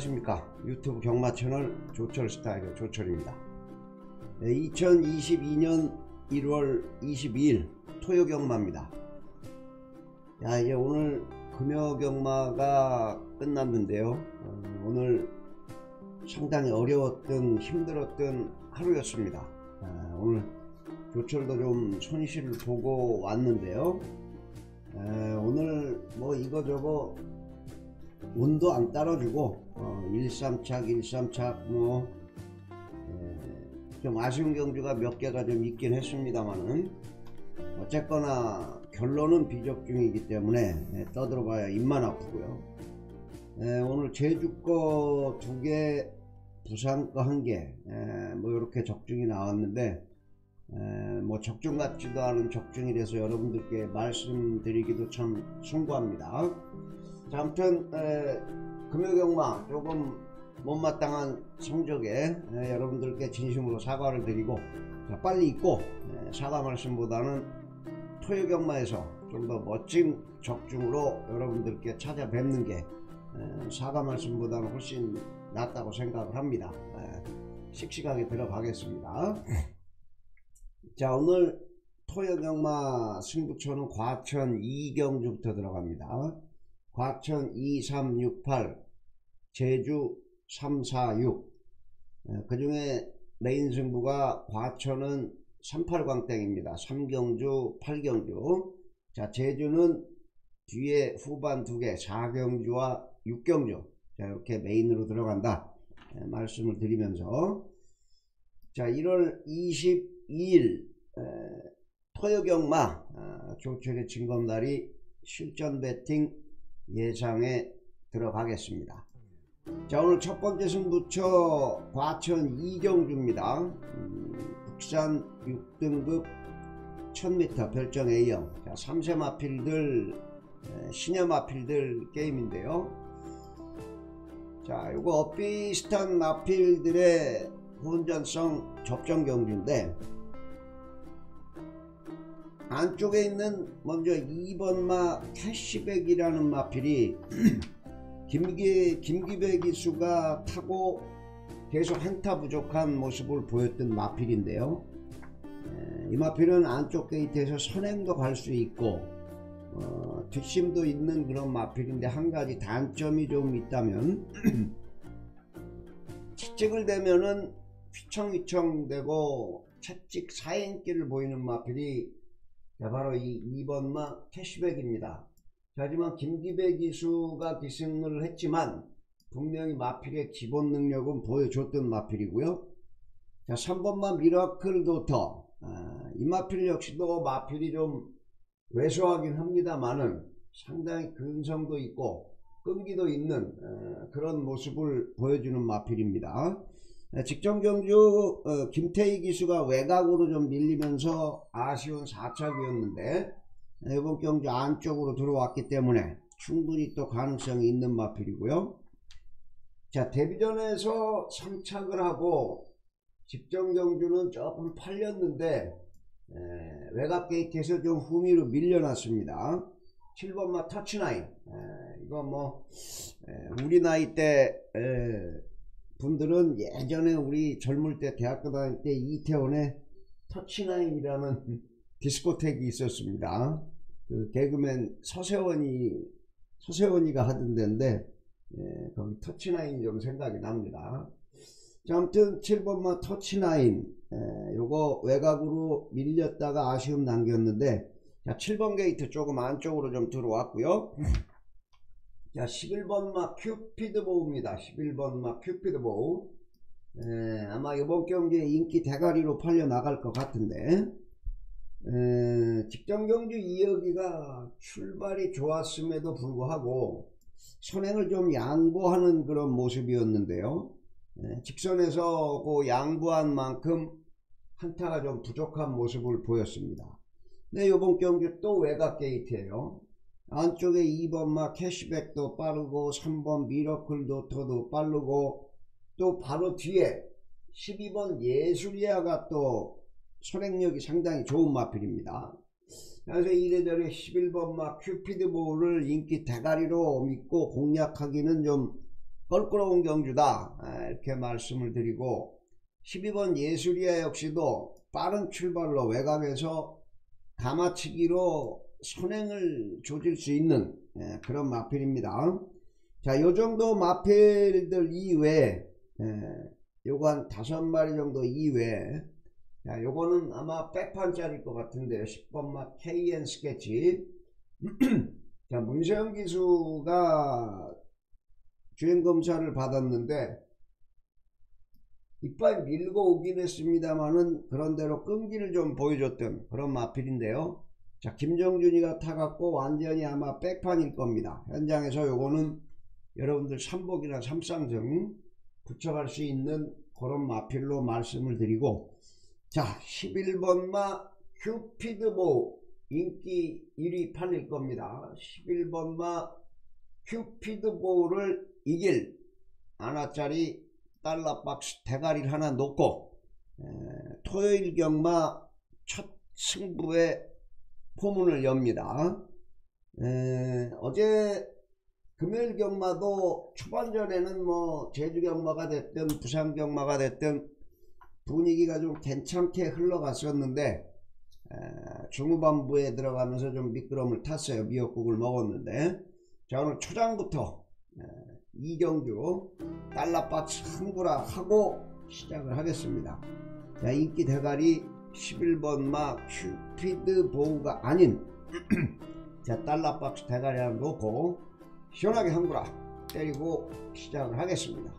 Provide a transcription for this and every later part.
안녕하십니까. 유튜브 경마 채널 조철 스타일의 조철입니다. 2022년 1월 22일 토요 경마입니다. 야 이제 오늘 금요 경마가 끝났는데요. 어, 오늘 상당히 어려웠던 힘들었던 하루였습니다. 아, 오늘 조철도 좀 손실을 보고 왔는데요. 에, 오늘 뭐 이거저거 운도 안 따라주고 어, 1, 3착 1, 3착 뭐좀 아쉬운 경주가 몇 개가 좀 있긴 했습니다만은 어쨌거나 결론은 비적중이기 때문에 예, 떠들어봐야 입만 아프고요. 예, 오늘 제주 거 두개 부산 거 한개뭐 예, 이렇게 적중이 나왔는데 에, 뭐 적중 같지도 않은 적중이라서 여러분들께 말씀드리기도 참 숭고합니다 에, 금요경마 조금 못마땅한 성적에 에, 여러분들께 진심으로 사과를 드리고 자, 빨리 잊고 에, 사과 말씀보다는 토요경마에서 좀 더 멋진 적중으로 여러분들께 찾아뵙는 게 에, 사과 말씀보다는 훨씬 낫다고 생각을 합니다. 에, 씩씩하게 들어가겠습니다. 자 오늘 토요경마 승부처는 과천 이경주부터 들어갑니다 과천 2368 제주 346 그 중에 메인 승부가 과천은 38광땡입니다. 3경주 8경주. 자 제주는 뒤에 후반 두개 4경주와 6경주. 자 이렇게 메인으로 들어간다. 말씀을 드리면서. 자 1월 22일 토요경마 아, 조철의 진검날이 실전 배팅 예상에 들어가겠습니다. 자 오늘 첫 번째 승부처 과천 이경주입니다. 음, 국산 6등급 1000m 별정 A형 자 3세 마필들 신여 마필들 게임인데요. 자 요거 비슷한 마필들의 혼전성 접전 경주인데 안쪽에 있는 먼저 2번마 캐시백이라는 마필이 김기, 김기배 기수가 타고 계속 한타 부족한 모습을 보였던 마필인데요. 이 마필은 안쪽 게이트에서 선행도 갈 수 있고 어, 뒷심도 있는 그런 마필인데 한 가지 단점이 좀 있다면 채찍을 대면은 휘청휘청 되고 채찍 사행기를 보이는 마필이 자, 바로 이 2번마 캐시백입니다. 하지만 김기배 기수가 기승을 했지만 분명히 마필의 기본 능력은 보여줬던 마필이고요. 자 3번마 미라클 도터 아, 이 마필 역시도 마필이 좀 왜소하긴 합니다만은 상당히 근성도 있고 끈기도 있는 어, 그런 모습을 보여주는 마필입니다. 네, 직전 경주 어, 김태희 기수가 외곽으로 좀 밀리면서 아쉬운 4착이었는데 이번 경주 안쪽으로 들어왔기 때문에 충분히 또 가능성이 있는 마필이고요. 자 데뷔전에서 3착을 하고 직전 경주는 조금 팔렸는데 에, 외곽 게이트에서 좀 후미로 밀려났습니다. 7번마 터치나인 에, 이거 뭐 에, 우리 나이 때 분들은 예전에 우리 젊을 때 대학교 다닐 때 이태원에 터치나인이라는 디스코텍이 있었습니다. 그 개그맨 서세원이 서세원이가 하던 데인데 예, 거기 터치나인이 좀 생각이 납니다. 자, 아무튼 7번마 터치나인 예, 요거 외곽으로 밀렸다가 아쉬움 남겼는데 자 7번 게이트 조금 안쪽으로 좀 들어왔고요. 자 11번마 큐피드 보우입니다. 11번마 큐피드 보우. 에, 아마 이번 경기에 인기 대가리로 팔려 나갈 것 같은데. 에, 직전 경주 이어기가 출발이 좋았음에도 불구하고 선행을 좀 양보하는 그런 모습이었는데요. 에, 직선에서 그 양보한 만큼 한타가 좀 부족한 모습을 보였습니다. 네 이번 경주 또 외곽 게이트에요 안쪽에 2번마 캐시백도 빠르고 3번 미러클 도터도 빠르고 또 바로 뒤에 12번 예술이야가 또 선행력이 상당히 좋은 마필입니다. 그래서 이래저래 11번마 큐피드볼을 인기 대가리로 믿고 공략하기는 좀 껄끄러운 경주다 아, 이렇게 말씀을 드리고 12번 예술이야 역시도 빠른 출발로 외곽에서 가마치기로 선행을 조질 수 있는 예, 그런 마필입니다. 자, 요 정도 마필들 이외에 예, 요거 한 다섯 마리 정도 이외에 자, 요거는 아마 백판짜리일 것 같은데요. 10번마 KN 스케치 자, 문세영 기수가 주행검사를 받았는데 이빨 밀고 오긴 했습니다만은 그런대로 끈기를 좀 보여줬던 그런 마필인데요. 자 김정준이가 타갖고 완전히 아마 백판일 겁니다. 현장에서 요거는 여러분들 삼복이나 삼상등 붙여갈 수 있는 그런 마필로 말씀을 드리고 자 11번마 큐피드보 인기 1위 팔릴 겁니다. 11번마 큐피드보를 이길 하나짜리 달러박스 대가리를 하나 놓고 에, 토요일 경마 첫 승부에 포문을 엽니다. 에, 어제 금요일 경마도 초반전에는 뭐 제주 경마가 됐든 부산 경마가 됐든 분위기가 좀 괜찮게 흘러갔었는데 에, 중후반부에 들어가면서 좀 미끄럼을 탔어요. 미역국을 먹었는데 자 오늘 초장부터 에, 이경주 달러박스 한구라 하고 시작을 하겠습니다. 자, 인기 대가리 11번 마 큐피드 보우가 아닌 자 달러박스 대가리 하나 놓고 시원하게 한구라 때리고 시작을 하겠습니다.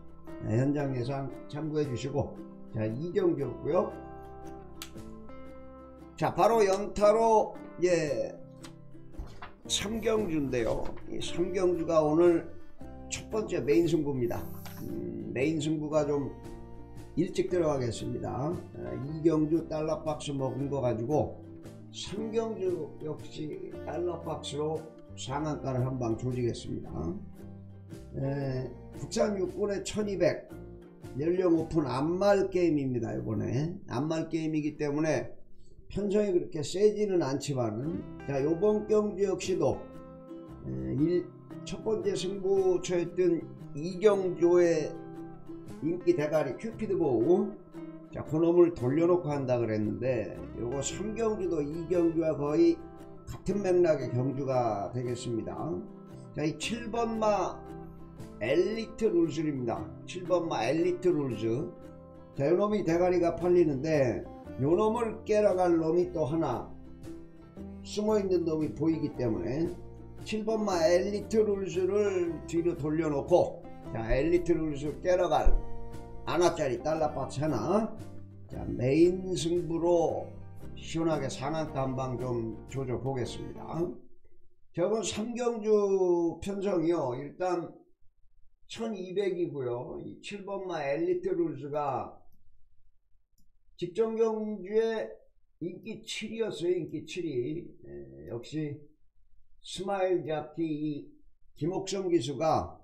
네, 현장 예상 참고해 주시고 자 이경주였고요. 자 바로 연타로 예 삼경주인데요. 이 삼경주가 오늘 첫 번째 메인 승부입니다. 음, 메인 승부가 좀 일찍 들어가겠습니다. 아, 이경주 달러 박스 먹은 거 가지고 삼경주 역시 달러 박스로 상한가를 한방 조지겠습니다. 에, 국산 육군의 1200 연령 오픈 안말 게임입니다. 이번에 안말 게임이기 때문에 편성이 그렇게 세지는 않지만은 자 요번 경주 역시도 에, 일, 첫 번째 승부처였던 이경조의 인기 대가리 큐피드보 자 그놈을 돌려놓고 한다 그랬는데 요거 3경주도 이경주와 거의 같은 맥락의 경주가 되겠습니다. 자이 7번마 엘리트 룰즈입니다. 7번마 엘리트 룰즈. 자 요놈이 대가리가 팔리는데 요놈을 깨러 갈 놈이 또 하나 숨어있는 놈이 보이기 때문에 7번마 엘리트 룰즈를 뒤로 돌려놓고 자 엘리트 룰즈 깨러 갈 하나짜리 달러박스 하나. 자 메인 승부로 시원하게 상한가 한방 좀 조져 보겠습니다. 자 그럼 삼경주 편성이요. 일단 1200이고요. 이 7번마 엘리트 룰즈가 직전 경주에 인기 7이었어요 인기 7이. 에, 역시 스마일 잡기 김옥성 기수가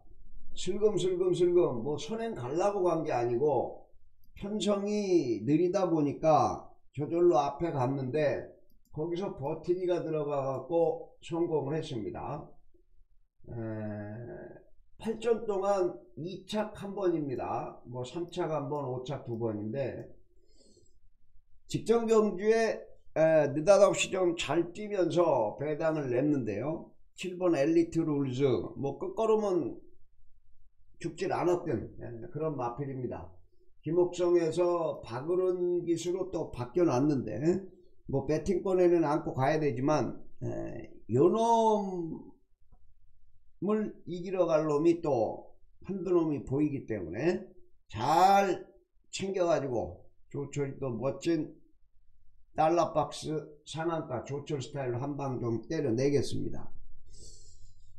슬금슬금슬금 뭐 선행 갈라고 간 게 아니고 편성이 느리다 보니까 저절로 앞에 갔는데 거기서 버티기가 들어가 갖고 성공을 했습니다. 에, 8전 동안 2착 한 번입니다. 뭐 3착 한 번, 5착 두 번인데 직전 경주에 에, 느닷없이 좀 잘 뛰면서 배당을 냈는데요. 7번 엘리트 룰즈 뭐 끝걸음은 죽질 않았던 에, 그런 마필입니다. 김옥성에서 박으른 기수로 또 바뀌어놨는데 뭐 배팅권에는 안고 가야 되지만 에, 요놈을 이기러 갈 놈이 또 한두 놈이 보이기 때문에 잘 챙겨가지고 조철이 또 멋진 달러박스 상한가 조철 스타일로 한 방 좀 때려내겠습니다.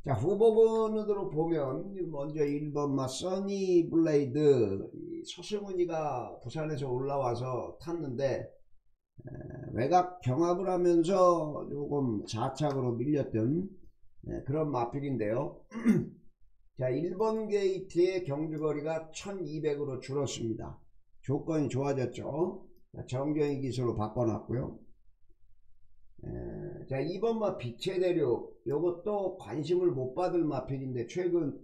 자 후보번으로 보면 먼저 1번 마 써니 블레이드 서승운이가 부산에서 올라와서 탔는데 에, 외곽 경합을 하면서 조금 좌착으로 밀렸던 에, 그런 마필인데요. 자 1번 게이트의 경주거리가 1200으로 줄었습니다. 조건이 좋아졌죠. 정정희 기수로 바꿔놨고요. 에, 자 2번 마 빛의 대륙 요것도 관심을 못 받을 마필인데 최근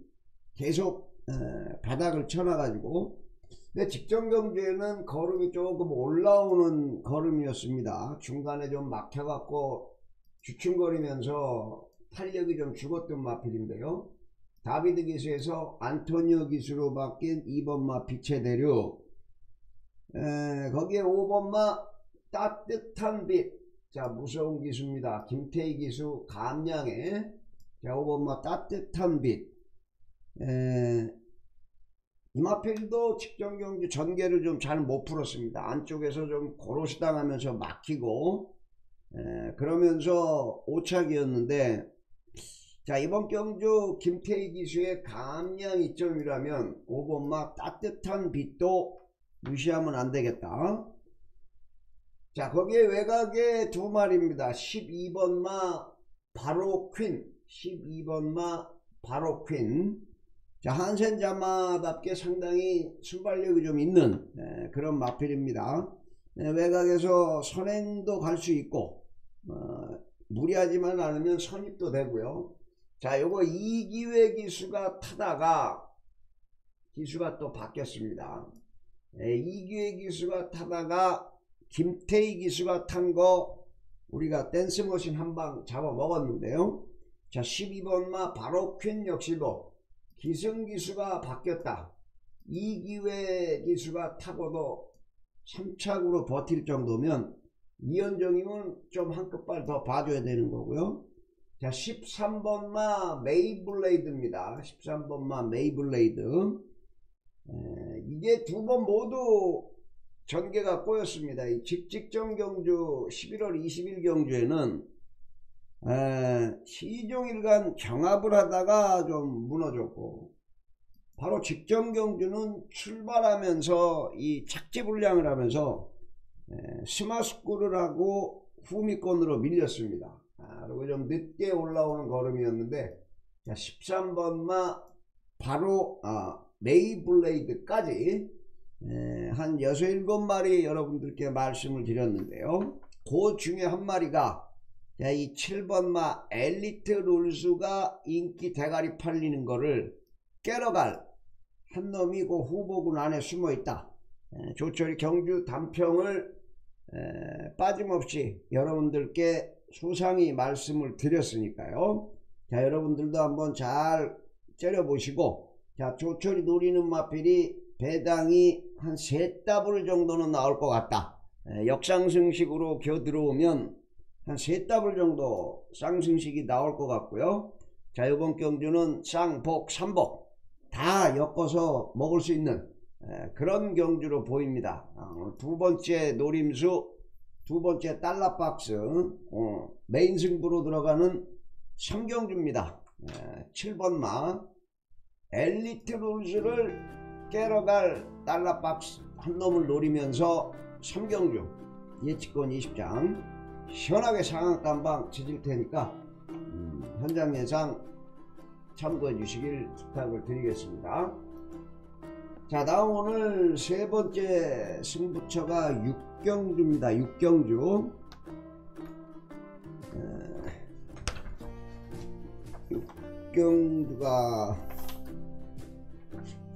계속 에, 바닥을 쳐놔가지고 근데 직전 경주에는 걸음이 조금 올라오는 걸음이었습니다. 중간에 좀 막혀갖고 주춤거리면서 탄력이 좀 죽었던 마필인데요. 다비드 기수에서 안토니오 기수로 바뀐 2번마 빛의 대륙 에, 거기에 5번마 따뜻한 빛. 자, 무서운 기수입니다. 김태희 기수 감량에 자, 5번마 따뜻한 빛. 에, 이마필도 직전 경주 전개를 좀 잘 못 풀었습니다. 안쪽에서 좀 고로시 당하면서 막히고 에, 그러면서 오착이었는데 자 이번 경주 김태희 기수의 감량 이점이라면 5번마 따뜻한 빛도 무시하면 안되겠다. 자 거기에 외곽에 두 마리입니다. 12번마 바로 퀸 12번마 바로 퀸 자, 한센자마답게 상당히 순발력이 좀 있는 에, 그런 마필입니다. 에, 외곽에서 선행도 갈 수 있고 어, 무리하지만 않으면 선입도 되고요. 자, 요거 이기회 기수가 타다가 기수가 또 바뀌었습니다. 에, 이기회 기수가 타다가 김태희 기수가 탄 거 우리가 댄스머신 한 방 잡아 먹었는데요. 자, 12번마 바로 퀸 역시도 기승기수가 바뀌었다. 이기회 기수가 타고도 3착으로 버틸 정도면 이현정이면 좀 한 끗발 더 봐줘야 되는 거고요. 자 13번마 메이블레이드입니다. 13번마 메이블레이드 에, 이게 두 번 모두 전개가 꼬였습니다. 이 직직전 경주 11월 20일 경주에는 에, 시종일간 경합을 하다가 좀 무너졌고 바로 직전 경주는 출발하면서 이 착지불량을 하면서 에, 스마스쿠를 하고 후미권으로 밀렸습니다. 아, 그리고 좀 늦게 올라오는 걸음이었는데 자, 13번마 바로 아, 메이블레이드까지 에, 한 6, 7마리 여러분들께 말씀을 드렸는데요. 그 중에 한 마리가 자, 이 7번마 엘리트 룰수가 인기 대가리 팔리는 거를 깨러갈 한 놈이 그 후보군 안에 숨어 있다. 에, 조철이 경주 단평을 에, 빠짐없이 여러분들께 소상히 말씀을 드렸으니까요. 자, 여러분들도 한번 잘 째려보시고, 자, 조철이 노리는 마필이 배당이 한 세 더블 정도는 나올 것 같다. 에, 역상승식으로 겨 들어오면 한 세 더블 정도 쌍승식이 나올 것 같고요. 자, 이번 경주는 쌍복, 삼복 다 엮어서 먹을 수 있는 에, 그런 경주로 보입니다. 어, 두 번째 노림수, 두 번째 달러박스, 어, 메인 승부로 들어가는 3경주입니다. 에, 7번마 엘리트 룰즈를 깨러갈 달러박스 한 놈을 노리면서 3경주 예측권 20장 시원하게 상한감방 쳐질 테니까 음, 현장 예상 참고해 주시길 부탁을 드리겠습니다. 자 다음 오늘 세 번째 승부처가 6경주입니다. 6경주 6경주가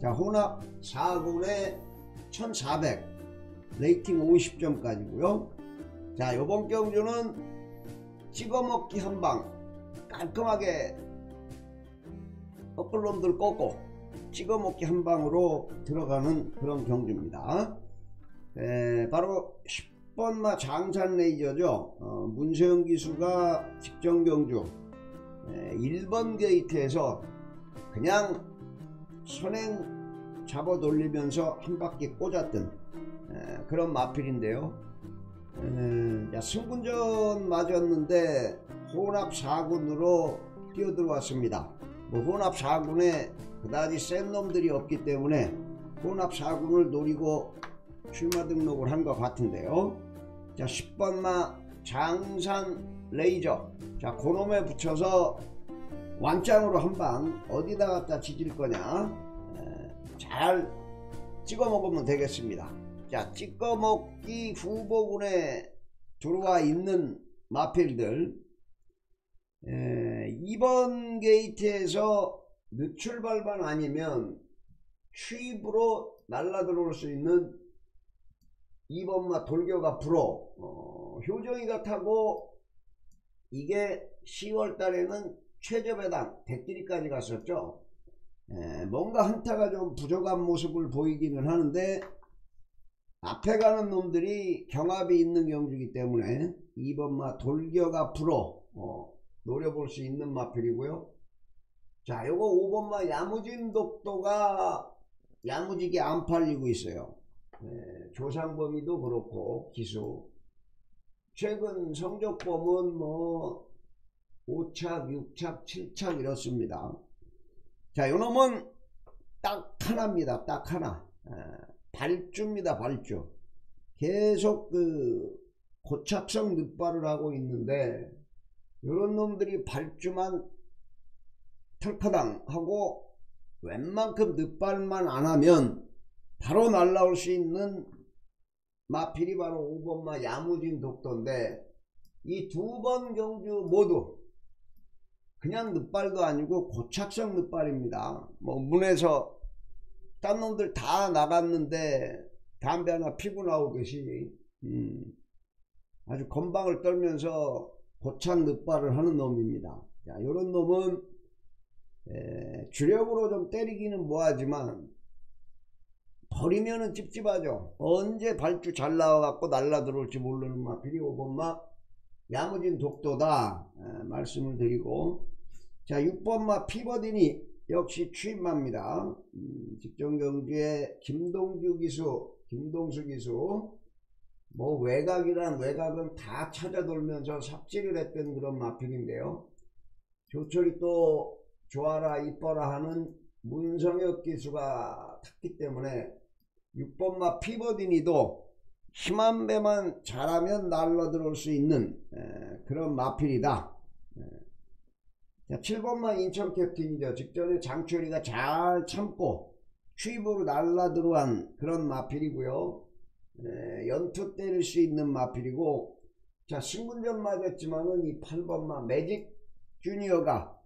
자 혼합 4군에 1400 레이팅 50점까지고요. 자 요번 경주는 찍어먹기 한방 깔끔하게 엇글놈들 꺾고 찍어먹기 한방으로 들어가는 그런 경주입니다. 에, 바로 10번마 장산 레이저죠. 어, 문세영 기수가 직전 경주 에, 1번 게이트에서 그냥 선행 잡아 돌리면서 한 바퀴 꽂았던 에, 그런 마필인데요. 에, 야, 승분전 맞았는데 혼합 4군으로 뛰어들어왔습니다. 뭐 혼합 4군에 그다지 센 놈들이 없기 때문에 혼합 4군을 노리고 출마 등록을 한 것 같은데요. 자 10번마 장산 레이저. 자 그놈에 붙여서 완짱으로 한 방 어디다 갖다 지질 거냐? 에, 잘 찍어 먹으면 되겠습니다. 자 찍어 먹기 후보군에 들어와 있는 마필들. 에, 2번 게이트에서 늦출발만 아니면 추입으로 날라 들어올 수 있는 2번마 돌격 앞으로 어, 효정이가 타고 이게 10월 달에는 최저배당 대끼리까지 갔었죠. 에, 뭔가 한타가 좀 부족한 모습을 보이기는 하는데 앞에 가는 놈들이 경합이 있는 경주이기 때문에 2번 마 돌격 앞으로 어, 노려볼 수 있는 마필이고요. 자 요거 5번 마 야무진 독도가 야무지게 안 팔리고 있어요. 네, 조상범위도 그렇고 기수. 최근 성적범은 뭐 5착 6착 7착 이렇습니다. 자 요놈은 딱 하나입니다. 딱 하나. 에, 발주입니다 발주. 계속 그 고착성 늑발을 하고 있는데 요런 놈들이 발주만 털커당 하고 웬만큼 늑발만 안 하면 바로 날라올 수 있는 마필이 바로 5번마 야무진 독도인데 이 두 번 경주 모두 그냥 늑발도 아니고 고착성 늑발입니다. 뭐 문에서 딴 놈들 다 나갔는데 담배 하나 피고 나오듯이 음, 아주 건방을 떨면서 고착 늑발을 하는 놈입니다. 자, 이런 놈은 에, 주력으로 좀 때리기는 뭐하지만 버리면은 찝찝하죠. 언제 발주 잘 나와갖고 날라 들어올지 모르는 마필이 5번마 야무진 독도다 에, 말씀을 드리고 자 6번마 피버디니 역시 취임합니다. 음, 직전경주의 김동규 기수 김동수 기수 뭐 외곽이란 외곽은 다 찾아돌면서 삽질을 했던 그런 마필인데요. 조철이 또 좋아라 이뻐라 하는 문성혁 기수가 탔기 때문에 6번마 피버디니도 힘 한 배만 잘하면 날라 들어올 수 있는 에, 그런 마필이다. 에. 자, 7번마 인천 캡틴이죠. 직전에 장철이가 잘 참고 취입으로 날라 들어간 그런 마필이고요. 에, 연투 때릴 수 있는 마필이고 자 승분전 맞았지만은 이 8번마 매직 주니어가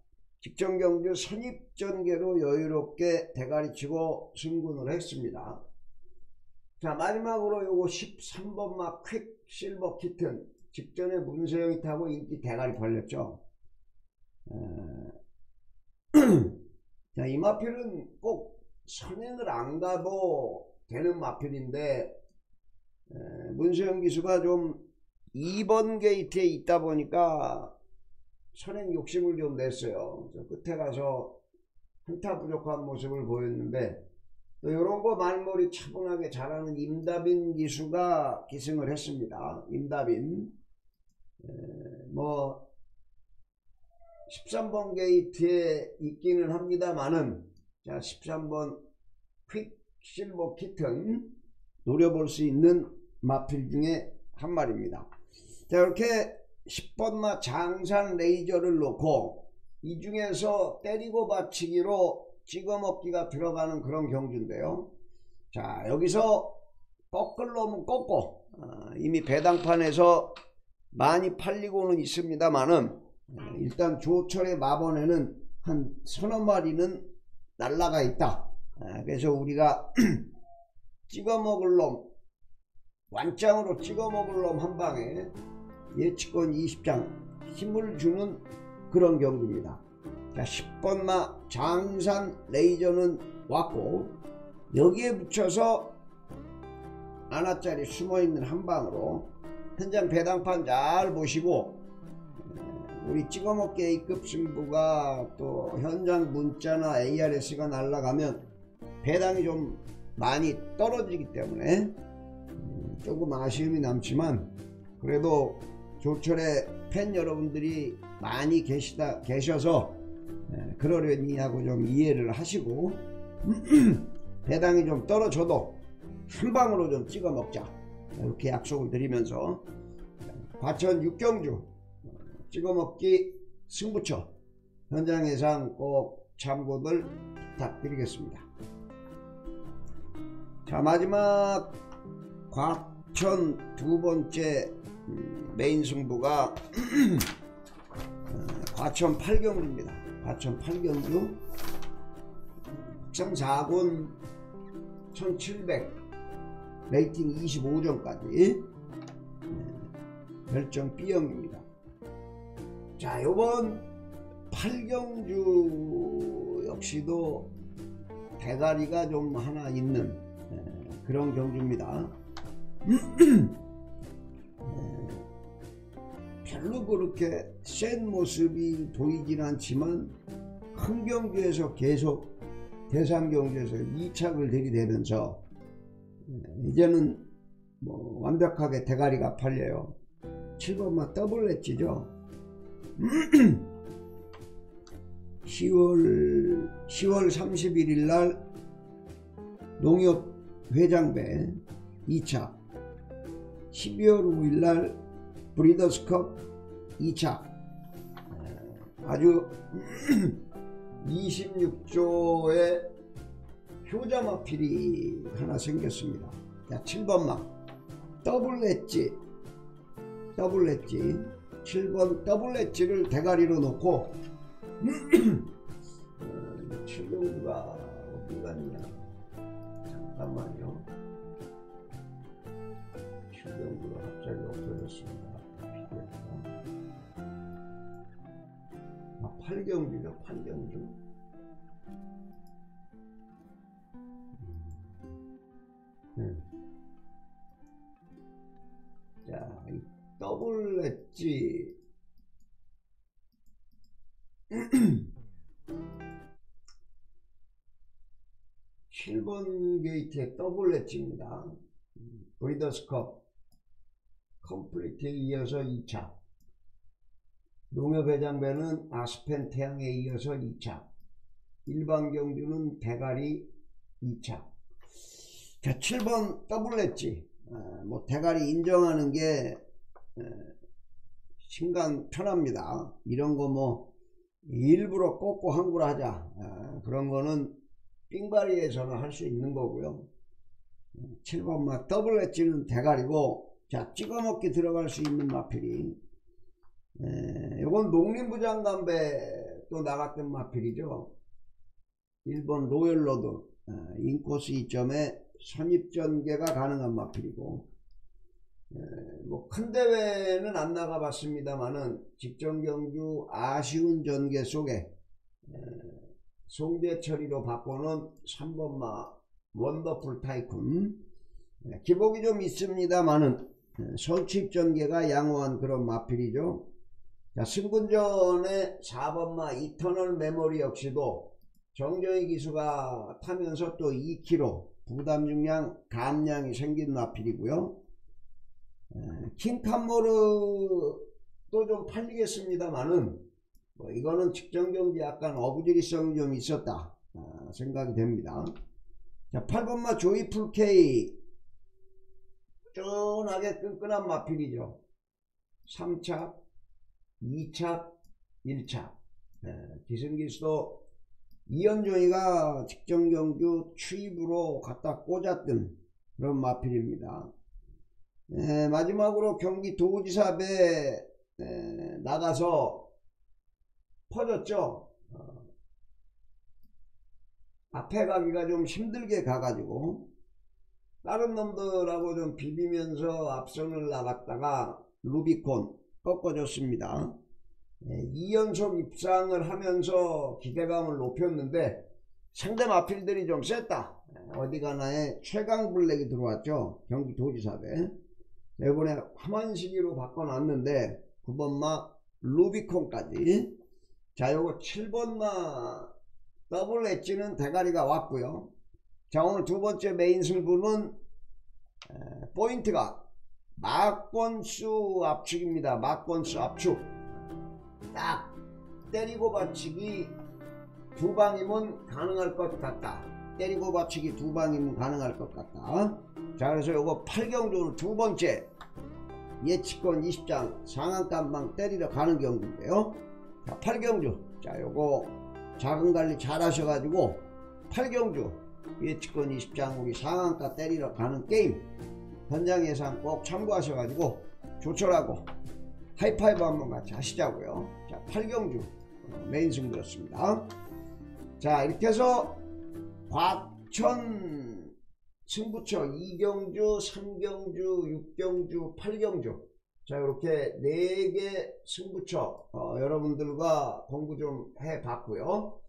직전 경주 선입 전개로 여유롭게 대가리 치고 승군을 했습니다. 자 마지막으로 요거 13번마 퀵실버 키튼 직전에 문세영이 타고 인기 대가리 팔렸죠. 자, 이 마필은 꼭 선행을 안 가도 되는 마필인데 에, 문세영 기수가 좀 2번 게이트에 있다 보니까 선행 욕심을 좀 냈어요. 끝에 가서 한타 부족한 모습을 보였는데 또 이런 거 말머리 차분하게 잘하는 임다빈 기수가 기승을 했습니다. 임다빈 에, 뭐 13번 게이트에 있기는 합니다만은 자 13번 퀵 실버 키튼 노려볼 수 있는 마필 중에 한 마리입니다. 자 이렇게 10번마 장산 레이저를 놓고 이 중에서 때리고 받치기로 찍어먹기가 들어가는 그런 경주인데요. 자 여기서 꺾을 놈은 꺾고 어, 이미 배당판에서 많이 팔리고는 있습니다만은 일단 조철의 마번에는 한 서너 마리는 날라가 있다. 아, 그래서 우리가 찍어 먹을 놈, 완장으로 찍어 먹을 놈 한 방에 예측권 20장 힘을 주는 그런 경기입니다. 자, 10번마 장산 레이저는 왔고 여기에 붙여서 하나짜리 숨어있는 한방으로 현장 배당판 잘 보시고 우리 찍어먹기 A급 승부가 또 현장 문자나 ARS가 날라가면 배당이 좀 많이 떨어지기 때문에 음, 조금 아쉬움이 남지만 그래도 조철의 팬 여러분들이 많이 계시다 계셔서 예, 그러려니 하고 좀 이해를 하시고 배당이 좀 떨어져도 한 방으로 좀 찍어 먹자 이렇게 약속을 드리면서 과천 육경주 찍어 먹기 승부처 현장 예상 꼭 참고들 부탁드리겠습니다. 자 마지막 과천 두 번째 음, 메인 승부가 어, 과천 8경주입니다. 과천 8경주 특성 4군 1700 레이팅 25점까지 별점 B형입니다. 자 요번 8경주 역시도 대가리가 좀 하나 있는 그런 경주입니다. 별로 그렇게 센 모습이 보이진 않지만 큰 경주에서 계속 대상 경주에서 2착을 들이대면서 이제는 뭐 완벽하게 대가리가 팔려요. 7번만 더블 엣지죠. 10월 10월 31일 날 농협 회장배 2차 12월 5일 날 브리더스컵 2착. 아주 26조의 효자마필이 하나 생겼습니다. 자 7번마. 더블 엣지. 더블 엣지. 7번 더블 엣지를 대가리로 놓고 7경주가 어디 갔냐? 잠깐만요. 7경주가 갑자기 없어졌습니다 아 8경주죠 8경주 음. 자, 이 더블 엣지. 7번 게이트의 더블 엣지입니다. 브리더스컵. 컴플리트에 이어서 2착 농협회장배는 아스펜 태양에 이어서 2착 일반 경주는 대가리 2착 자 7번 더블 엣지 아, 뭐 대가리 인정하는 게 신간 편합니다. 이런 거 뭐 일부러 꽂고 항구를 하자 아, 그런 거는 삥바리에서는 할 수 있는 거고요. 7번마 더블 엣지는 대가리고 자 찍어먹기 들어갈 수 있는 마필이 이건 농림부 장관 배 또 나갔던 마필이죠. 1번 로열로드 아, 인코스 2점에 선입전개가 가능한 마필이고 뭐 큰 대회는 안 나가봤습니다만은 직전 경주 아쉬운 전개 속에 송재철이로 바꾸는 3번마 원더풀 타이쿤 기복이 좀 있습니다만은 선추입 전개가 양호한 그런 마필이죠. 자, 승군전에 4번마 이터널 메모리 역시도 정정희 기수가 타면서 또 2kg 부담 중량 감량이 생긴 마필이고요. 킹칸모르도 좀 팔리겠습니다만은 뭐 이거는 직전 경기 약간 어부지리성이 좀 있었다 아, 생각이 됩니다. 자 8번마 조이풀 K 쫀하게 끈끈한 마필이죠. 3차, 2차, 1차 기승기수도 이현종이가 직전경주 추입으로 갖다 꽂았던 그런 마필입니다. 에, 마지막으로 경기 도지사배 에, 나가서 퍼졌죠. 어, 앞에 가기가 좀 힘들게 가가지고 다른 놈들하고 좀 비비면서 앞선을 나갔다가 루비콘 꺾어졌습니다. 2연속 입상을 하면서 기대감을 높였는데 상대 마필들이 좀 셌다. 어디 가나에 최강 블랙이 들어왔죠. 경기 도지사배. 이번에 함완식이로 바꿔놨는데 9번마 루비콘까지 자 요거 7번마 더블 엣지는 대가리가 왔고요 자 오늘 두 번째 메인 승부는 포인트가 마권수 압축입니다. 마권수 압축. 딱 때리고 받치기 두 방이면 가능할 것 같다. 때리고 받치기 두 방이면 가능할 것 같다. 자 그래서 요거 8경주는 두 번째 예치권 20장 상한감방 때리러 가는 경주인데요. 자 8경주. 자 요거 작은 관리 잘 하셔가지고 8경주 예치권 20장 우리 상한가 때리러 가는 게임 현장 예상 꼭 참고하셔가지고 조철하고 하이파이브 한번 같이 하시자고요. 자 8경주 메인 승부였습니다. 자 이렇게 해서 과천 승부처 2경주, 3경주, 6경주, 8경주. 자 이렇게 4개 승부처 어, 여러분들과 공부 좀 해봤고요.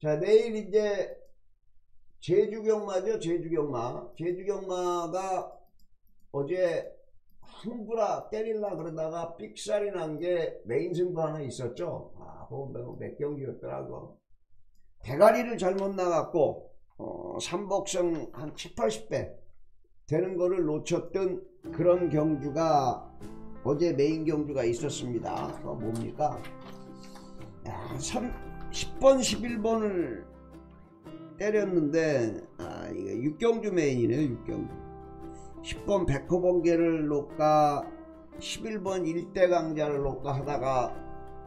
자 내일 이제 제주경마죠 제주경마. 제주경마가 어제 흥부라 때릴라 그러다가 삑사리 난 게 메인 승부 하나 있었죠 아 그거 몇 경기였더라고 대가리를 잘못 나갔고 어, 삼복승 한 7, 80배 되는 거를 놓쳤던 그런 경주가 어제 메인 경주가 있었습니다. 그거 뭡니까? 야, 3, 10번, 11번을 때렸는데 아, 이거 6경주 메인이네요. 6경주. 10번 백호 번개를 놓까 11번 일대 강자를 놓까 하다가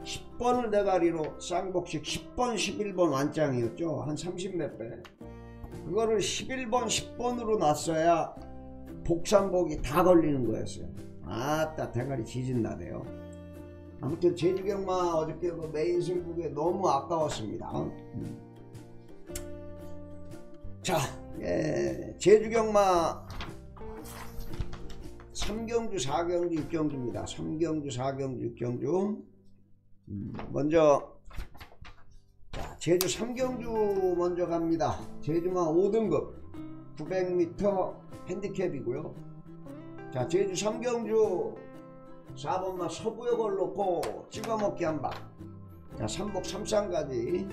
10번을 대가리로 쌍복식 10번 11번 완장이었죠. 한 30 몇 배. 그거를 11번 10번으로 놨어야 복상복이 다 걸리는 거였어요. 아따 대가리 지진나네요. 아무튼 제주경마 어저께 그 메인 승부에 너무 아까웠습니다. 음. 자 예, 제주경마 3경주 4경주 6경주입니다 3경주 4경주 6경주 음, 먼저 자, 제주 3경주 먼저 갑니다. 제주마 5등급 900m 핸디캡이고요. 자 제주 3경주 4번마 서부역을 놓고 찍어먹기 한 방 자 삼복 3상까지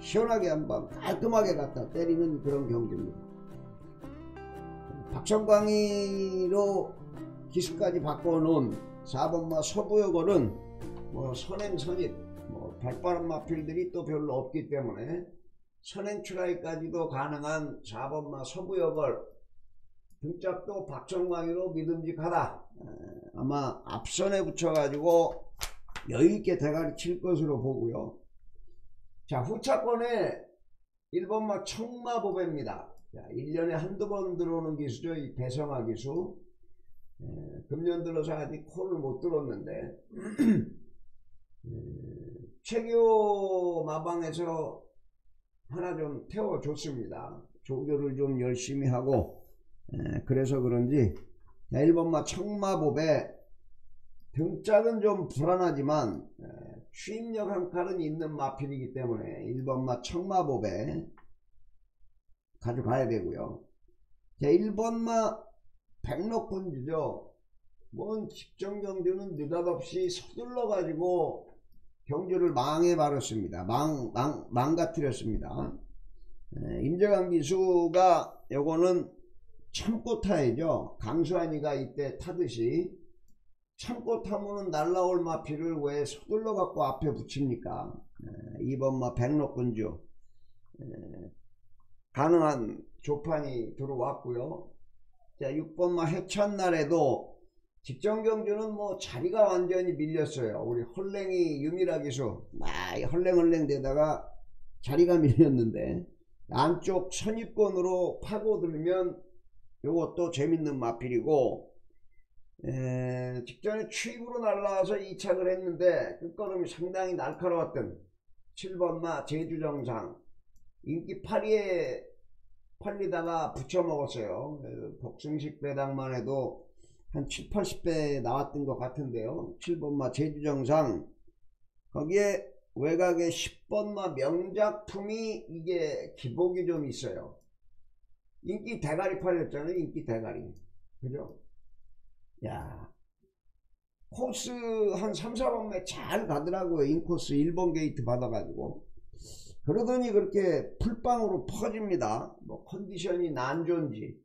시원하게 한 방 깔끔하게 갖다 때리는 그런 경기입니다. 박천광이로 기수까지 바꿔놓은 4번마 서부역을은 뭐 선행 선입 뭐 발바람 마필들이 또 별로 없기 때문에 선행 추라이까지도 가능한 4번마 서부역을 등짝도 박정광이로 믿음직하다. 아마 앞선에 붙여가지고 여유있게 대가리 칠 것으로 보고요. 자 후차권에 1번마 청마보배입니다. 자, 1년에 한두 번 들어오는 기수죠 이 배성화 기수 에, 금년 들어서 아직 코를 못 들었는데 최교 마방에서 하나 좀 태워줬습니다. 조교를 좀 열심히 하고 에, 그래서 그런지 1번마 청마법에 등짝은 좀 불안하지만 에, 추임력 한 칼은 있는 마필이기 때문에 1번마 청마법에 가져가야 되고요. 자 1번마 백록군주죠. 뭔 집정경주는 느닷없이 서둘러 가지고 경주를 망해 버렸습니다. 망, 망, 망가뜨렸습니다. 임재강 기수가 요거는 참고 타야죠. 강수환이가 이때 타듯이 참고 타면은 날라올 마피를 왜 서둘러 갖고 앞에 붙입니까? 2번마 백록군주 가능한 조판이 들어왔고요. 자 6번마 해찬 날에도 직전 경주는 뭐 자리가 완전히 밀렸어요. 우리 헐랭이 유미라 기수 막 헐랭헐랭 되다가 자리가 밀렸는데 안쪽 선입권으로 파고들면 요것도 재밌는 마필이고 에, 직전에 추입으로 날라와서 이착을 했는데 끝걸음이 상당히 날카로웠던 7번마 제주정상 인기 8위에 팔리다가 붙여먹었어요. 복승식 배당만 해도 한 7, 80배 나왔던 것 같은데요. 7번마 제주정상 거기에 외곽에 10번마 명작품이 이게 기복이 좀 있어요. 인기 대가리 팔렸잖아요. 인기 대가리. 그죠? 야 코스 한 3, 4번매 잘 가더라고요. 인코스 1번 게이트 받아가지고. 그러더니 그렇게 풀빵으로 퍼집니다. 뭐 컨디션이 안 좋은지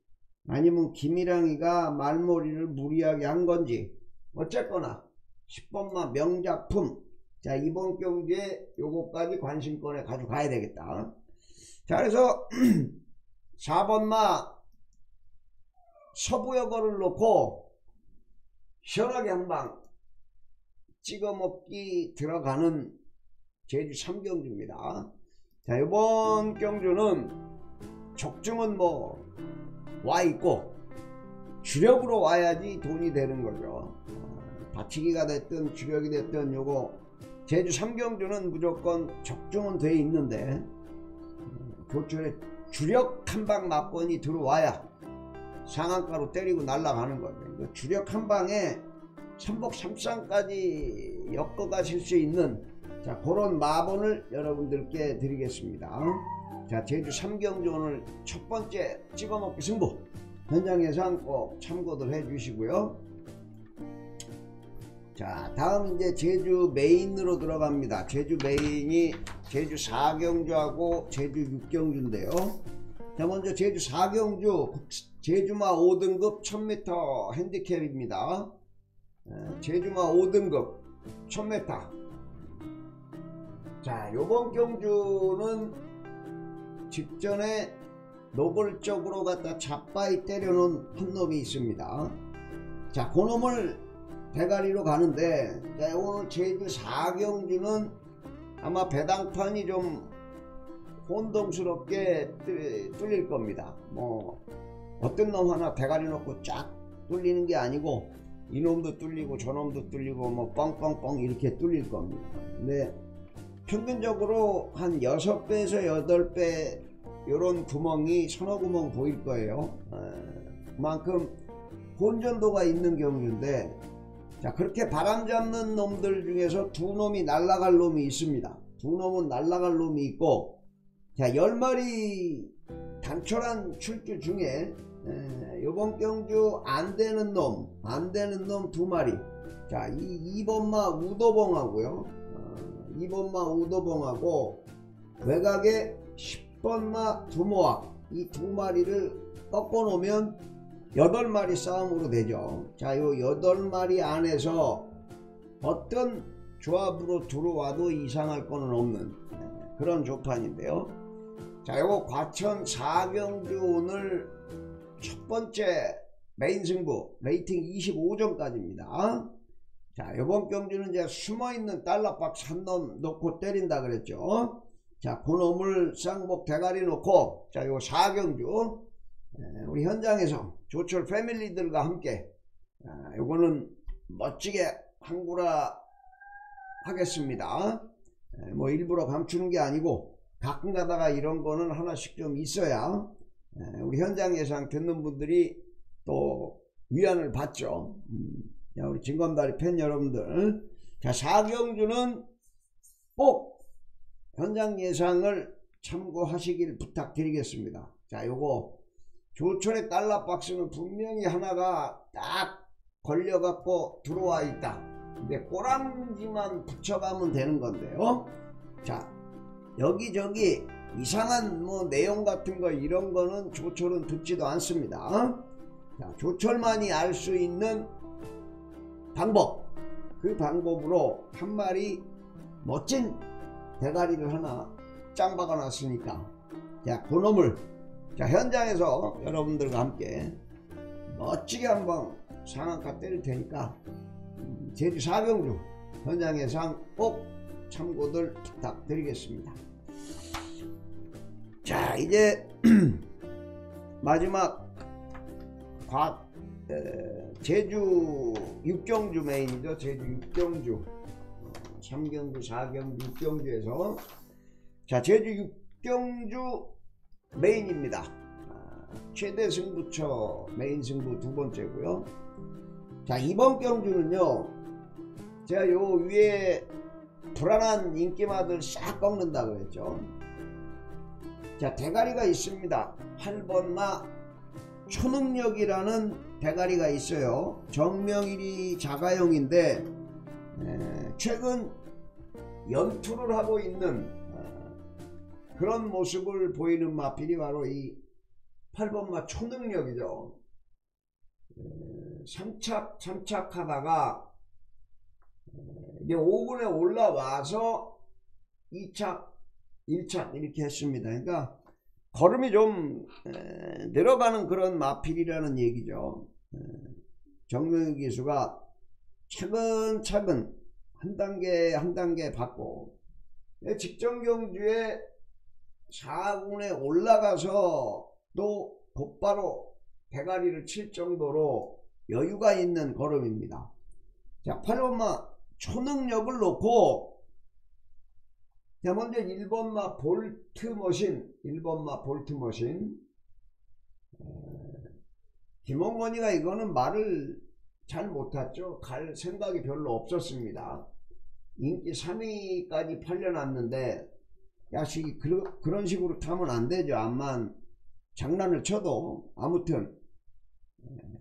아니면 김일랑이가 말머리를 무리하게 한 건지 어쨌거나 10번마 명작품. 자 이번 경기에 요거까지 관심권에 가져가야 되겠다. 자 그래서 4번마 서부여거를 놓고 시원하게 한 방 찍어먹기 들어가는 제주 3경주입니다 자 이번 경주는 적중은 뭐 와 있고 주력으로 와야지 돈이 되는 거죠 받치기가 됐든 주력이 됐든 요거 제주 삼경주는 무조건 적중은 돼 있는데 교철에 주력 한방 막건이 들어와야 상한가로 때리고 날아가는. 그 주력 한 방에 삼복 삼상까지 엮어 가실 수 있는 자 그런 마본을 여러분들께 드리겠습니다. 자 제주 3경주 오늘 첫 번째 찍어먹기 승부 현장 예상 꼭 참고들 해주시고요. 자 다음 이제 제주 메인으로 들어갑니다. 제주 메인이 제주 4경주하고 제주 6경주인데요. 자 먼저 제주 4경주 제주마 5등급 1000m 핸디캡입니다. 제주마 5등급 1000m 자 요번 경주는 직전에 노골적으로 갖다 잡바이 때려놓은 한 놈이 있습니다. 자, 그 놈을 대가리로 가는데, 자, 오늘 제주 4경주는 아마 배당판이 좀 혼동스럽게 뚫릴 겁니다. 뭐, 어떤 놈 하나 대가리 놓고 쫙 뚫리는 게 아니고, 이놈도 뚫리고 저놈도 뚫리고 뭐 뻥뻥뻥 이렇게 뚫릴 겁니다. 근데 평균적으로 한 6배에서 8배 이런 구멍이 서너 구멍 보일 거예요. 그만큼 혼전도가 있는 경우인데 자 그렇게 바람 잡는 놈들 중에서 두 놈이 날라갈 놈이 있습니다. 두 놈은 날라갈 놈이 있고 자 10마리 단촐한 출주 중에 요번 경주 안 되는 놈, 안 되는 놈 두 마리. 자, 이 2번마 우도봉하고요. 어, 2번마 우도봉하고 외곽에 10번마 두모악 이두 마리를 꺾어 놓으면 8마리 싸움으로 되죠. 자, 요 8마리 안에서 어떤 조합으로 들어와도 이상할 거는 없는 그런 조판인데요. 자, 요거 과천 4경주 오늘 첫 번째 메인 승부 레이팅 25점까지입니다. 자 이번 경주는 이제 숨어있는 달러박스 한놈 놓고 때린다 그랬죠. 자 그놈을 쌍복 대가리 놓고 자요 4경주 우리 현장에서 조철 패밀리들과 함께 아, 요거는 멋지게 한구라 하겠습니다. 뭐 일부러 감추는 게 아니고 가끔 가다가 이런 거는 하나씩 좀 있어야 우리 현장 예상 듣는 분들이 또 위안을 받죠. 음, 우리 진검다리 팬 여러분들. 자, 사경주는 꼭 현장 예상을 참고하시길 부탁드리겠습니다. 자, 요거 조철의 달러 박스는 분명히 하나가 딱 걸려갖고 들어와 있다. 근데 꼬랑지만 붙여가면 되는 건데요. 자, 여기저기 이상한 뭐 내용 같은 거 이런 거는 조철은 듣지도 않습니다. 자, 조철만이 알 수 있는 방법 그 방법으로 한 마리 멋진 대가리를 하나 짱 박아 놨으니까 자 그놈을 자 현장에서 여러분들과 함께 멋지게 한번 상한가 때릴 테니까 음, 제주 사경주 현장 예상 꼭 참고들 부탁드리겠습니다. 자 이제 마지막 과, 에, 제주 육경주 메인이죠. 제주 육경주. 어, 3경주 4경주 6경주에서. 자 제주 육경주 메인입니다. 아, 최대 승부처 메인 승부 두 번째고요. 자 이번 경주는요 제가 요 위에 불안한 인기마들 싹 꺾는다 그랬죠. 자 대가리가 있습니다. 8번마 초능력이라는 대가리가 있어요 정명일이 자가용인데 에, 최근 연투를 하고 있는 어, 그런 모습을 보이는 마필이 바로 이 8번마 초능력이죠 에, 삼착 삼착하다가 이제 5군에 올라와서 2착 1착 이렇게 했습니다. 그러니까 걸음이 좀 에, 늘어가는 그런 마필이라는 얘기죠. 정명희 기수가 차근차근 한 단계 한 단계 받고 직전 경주에 4군에 올라가서 또 곧바로 대가리를 칠 정도로 여유가 있는 걸음입니다. 자, 8번마 초능력을 놓고 자, 먼저 1번마 볼트 머신, 1번마 볼트 머신. 김홍건이가 이거는 말을 잘 못했죠. 갈 생각이 별로 없었습니다. 인기 3위까지 팔려놨는데 야식이 그, 그런 식으로 타면 안 되죠. 암만 장난을 쳐도 아무튼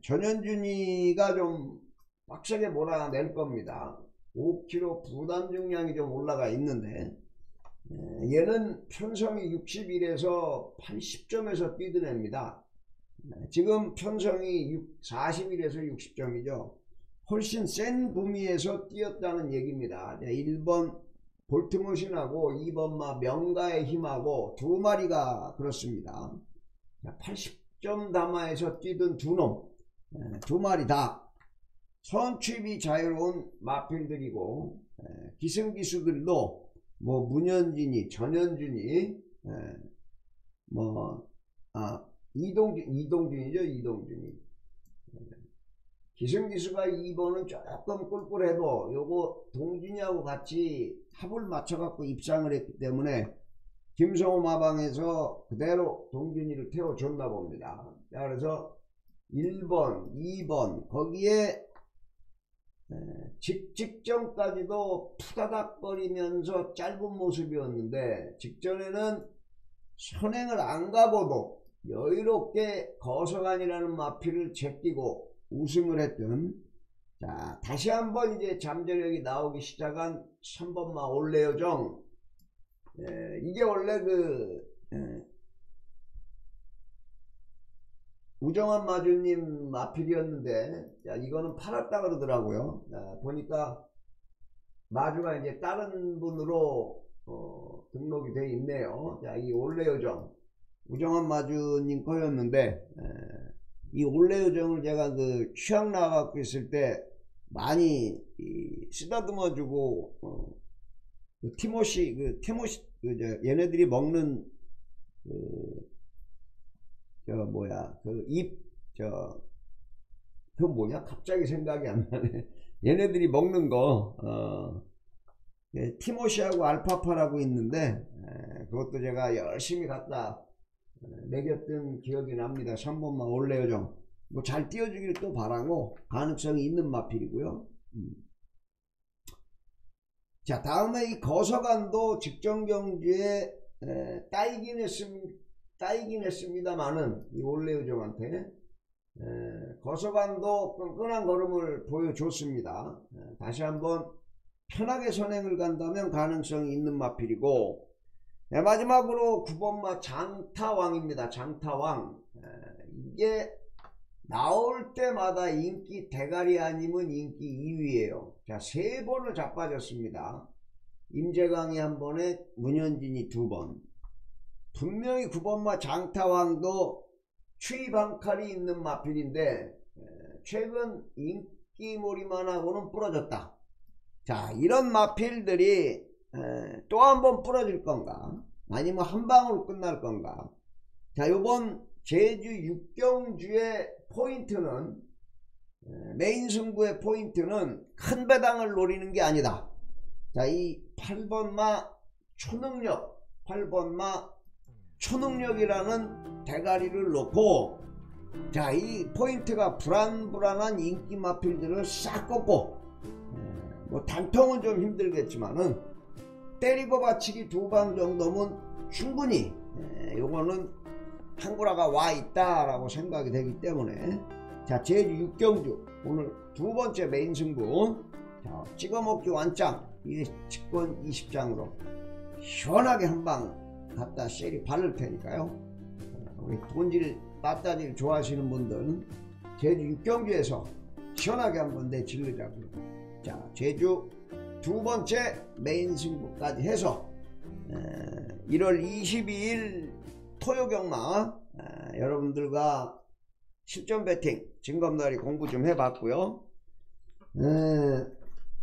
전현준이가 좀 빡세게 몰아낼 겁니다. 5kg 부담 중량이 좀 올라가 있는데 얘는 편성이 61에서 80점에서 뛰드냅니다. 지금 편성이 41에서 60점이죠. 훨씬 센 부미에서 뛰었다는 얘기입니다. 1번 볼트머신하고 2번 마 명가의 힘하고 두 마리가 그렇습니다. 80점 담아에서 뛰던 두 놈, 두 마리 다 선취입이 자유로운 마필들이고 기승기수들도 뭐 문현진이, 전현준이, 뭐 아, 이동준, 이동준이죠, 이동준이. 기승기수가 2번은 조금 꿀꿀해도 요거 동준이하고 같이 합을 맞춰갖고 입상을 했기 때문에 김성호 마방에서 그대로 동준이를 태워줬나 봅니다. 자, 그래서 1번, 2번, 거기에 직, 직전까지도 푸다닥거리면서 짧은 모습이었는데 직전에는 선행을 안 가고도 여유롭게 거서간이라는 마피를 제끼고 우승을 했던 자 다시 한번 이제 잠재력이 나오기 시작한 3번마 올레요정. 예, 이게 원래 그 예, 우정한 마주님 마필이었는데 자, 이거는 팔았다 그러더라고요. 자, 보니까 마주가 이제 다른 분으로 어, 등록이 돼 있네요. 자 이 올레요정 우정한 마주님 거였는데 에, 이 올레 요정을 제가 그 취향 나갖고 있을 때 많이 쓰다듬어 주고 어, 그 티모시 그 티모시 그 얘네들이 먹는 그 저 뭐야 그잎저그 뭐냐? 갑자기 생각이 안 나네. 얘네들이 먹는 거 어, 예, 티모시하고 알파파라고 있는데 에, 그것도 제가 열심히 갖다 매겼던 기억이 납니다. 3번만 올레요정. 뭐 잘 띄워주기를 또 바라고 가능성이 있는 마필이고요. 음. 자 다음에 이 거서관도 직전 경주에 에, 따이긴 했습니다. 따이긴 했습니다만은 이 올레요정한테 에, 거서관도 끈끈한 걸음을 보여줬습니다. 에, 다시 한번 편하게 선행을 간다면 가능성이 있는 마필이고 네, 마지막으로 9번마 장타왕입니다. 장타왕. 이게 나올 때마다 인기 대가리 아니면 인기 2위에요. 자, 세 번을 자빠졌습니다. 임재강이 한 번에 문현진이 두 번. 분명히 9번마 장타왕도 추위방칼이 있는 마필인데 최근 인기몰이만 하고는 부러졌다. 자, 이런 마필들이 또 한번 부러질 건가? 아니면 한 방으로 끝날 건가? 자 요번 제주 육경주의 포인트는 메인 승부의 포인트는 큰 배당을 노리는 게 아니다. 자 이 8번마 초능력 8번마 초능력이라는 대가리를 놓고 자 이 포인트가 불안불안한 인기 마필들을 싹 꺾고 뭐 단통은 좀 힘들겠지만은 때리고 받치기 두 방 정도면 충분히 에, 요거는 한구라가 와 있다라고 생각이 되기 때문에. 자 제주 육경주. 오늘 두 번째 메인 승부. 자, 찍어먹기 완짱. 이게 직권 20장으로 시원하게 한 방 갖다 셀이 바를 테니까요. 우리 돈질 따따질 좋아하시는 분들은 제주 육경주에서 시원하게 한번 내질르자고요. 자 제주 두 번째 메인 승부까지 해서 1월 22일 토요경마 여러분들과 실전 배팅 진검다리 공부 좀 해봤고요. 에,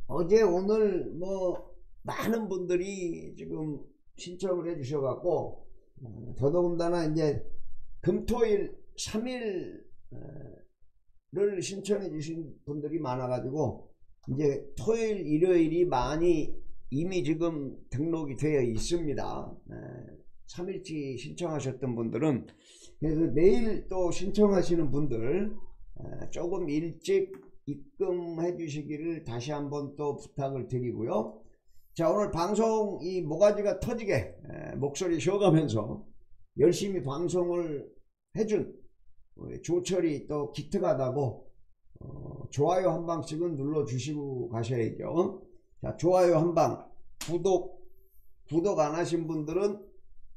어제 오늘 뭐 많은 분들이 지금 신청을 해 주셔갖고 어, 더더군다나 이제 금토일 3일을 신청해 주신 분들이 많아가지고 이제 토요일 일요일이 많이 이미 지금 등록이 되어 있습니다. 네, 3일치 신청하셨던 분들은 그래서 내일 또 신청하시는 분들 에, 조금 일찍 입금해 주시기를 다시 한번 또 부탁을 드리고요. 자 오늘 방송 이 모가지가 터지게 에, 목소리 쉬어가면서 열심히 방송을 해준 조철이 또 기특하다고 어, 좋아요 한 방씩은 눌러 주시고 가셔야죠. 자 좋아요 한 방, 구독 구독 안 하신 분들은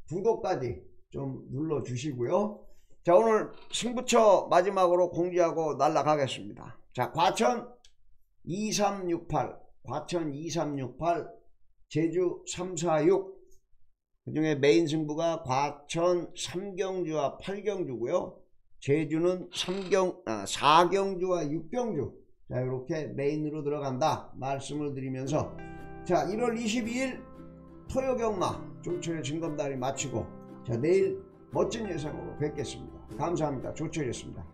구독까지 좀 눌러 주시고요. 자 오늘 승부처 마지막으로 공지하고 날라가겠습니다. 자 과천 2368 과천 2368 제주 346 그 중에 메인 승부가 과천 3경주와 8경주고요. 제주는 3경, 아, 4경주와 6경주. 자, 이렇게 메인으로 들어간다. 말씀을 드리면서. 자, 1월 22일 토요 경마 조철의 진검다리 마치고. 자, 내일 멋진 예상으로 뵙겠습니다. 감사합니다. 조철이었습니다.